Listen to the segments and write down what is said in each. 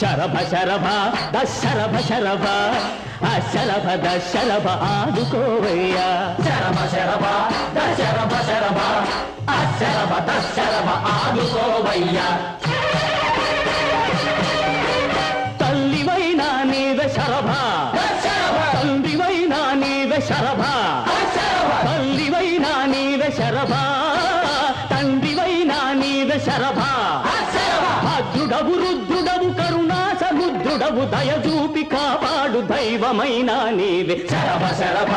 శరభ శరభ దశరభ శరభ అశరభ దశరభ ఆదుకోవయ్యా. శరభ శరభ దశరభ శరభ అశరభ దశరభ ఆదుకోవయ్యా. తల్లివైనా నీద శరభా శరభ. భద్రుడవు రుద్రుడవు కరుణా సముద్రుడవు దయ చూపి కాపాడు దైవమైన నీవే. శరభ శరభ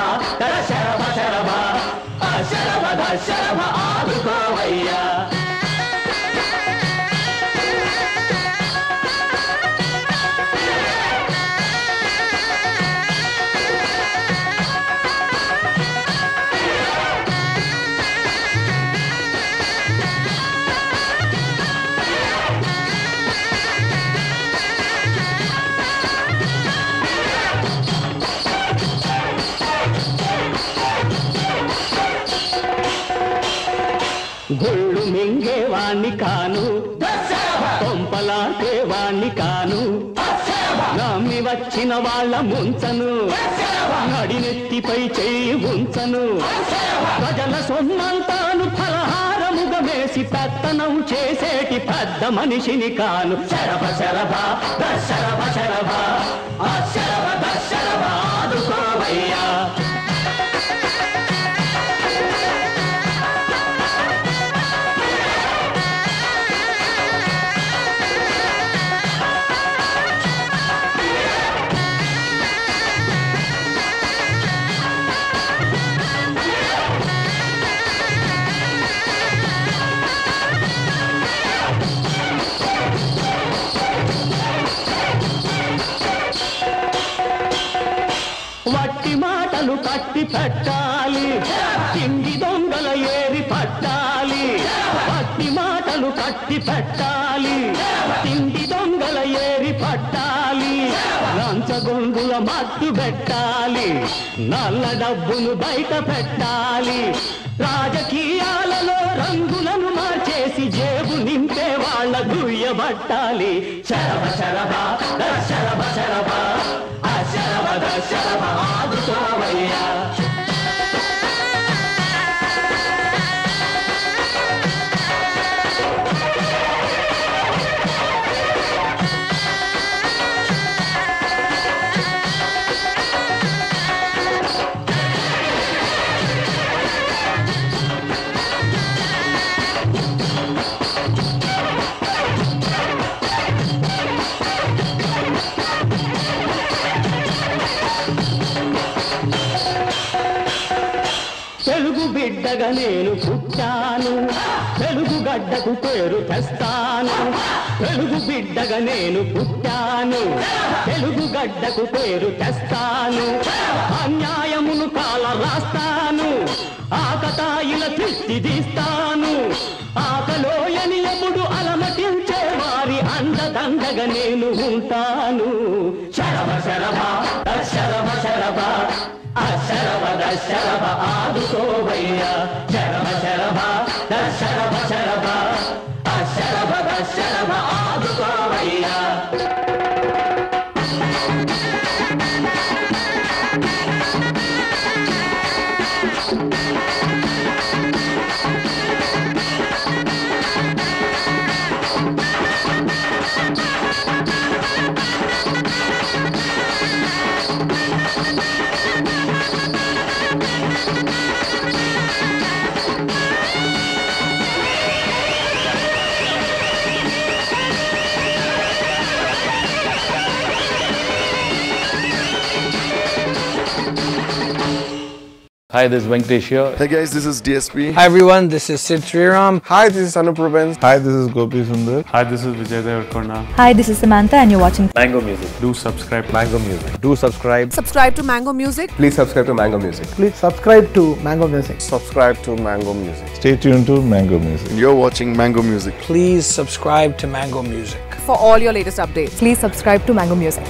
గొళ్ళు మింగేవాణ్ణి కాను. కొంపలాటేవాణ్ణి కాను. నమ్మి వచ్చిన వాళ్ళ ముంచను. నడినెత్తిపై చేయి ఉంచను. ప్రజల సొమ్మంతాను ఫలహారముగా వేసి పెత్తనం చేసేటి పెద్ద మనిషిని కాను. శరభ శరభ! శరభ శరభ! తట్టి కట్టి పెట్టాలి. తిండి దొంగల ఏరి పట్టాలి. పట్టి మాటలు కట్టి పెట్టాలి. తిండి దొంగల ఏరి పట్టాలి. లంచగొంగుల మట్టు పెట్టాలి. నల్ల డబ్బులు బయట పెట్టాలి. రాజకీయాలలో రంగులను మార్చేసి జేబు నింపే వాళ్ళ గుయ్యబట్టాలి శరభ శరభ శరభ శరభ ఆ శరభ. బిడ్డగా నేను పుట్టాను. తెలుగు గడ్డకు పేరు తెస్తాను. తెలుగు బిడ్డగా నేను పుట్టాను. తెలుగు గడ్డకు పేరు తెస్తాను. అన్యాయమును కాల రాస్తాను. ఆకతాయిల తిష్టి తీస్తాను. ఆకలోయని ఎప్పుడు అలమటించే వారి అండదండగా నేను ఉంటాను. శరభ శరభ ఆదుకోవయ్యా Hi, this is Venkatesh here. Hey guys, this is DSP. Hi everyone, this is Sid Sriram. Hi, this is Anup Rubens. Hi, this is Gopi Sundar. Hi, this is Vijay Devarkonda. Hi, this is Samantha, and you're watching Mango Music. Do subscribe. Mango Music. Do subscribe. subscribe to Mango Music. Please subscribe to Mango Music. Please subscribe to Mango Music. Subscribe to Mango Music. Stay tuned to Mango Music. You're watching Mango Music. Please subscribe to Mango Music. For all your latest updates. Please subscribe to Mango Music.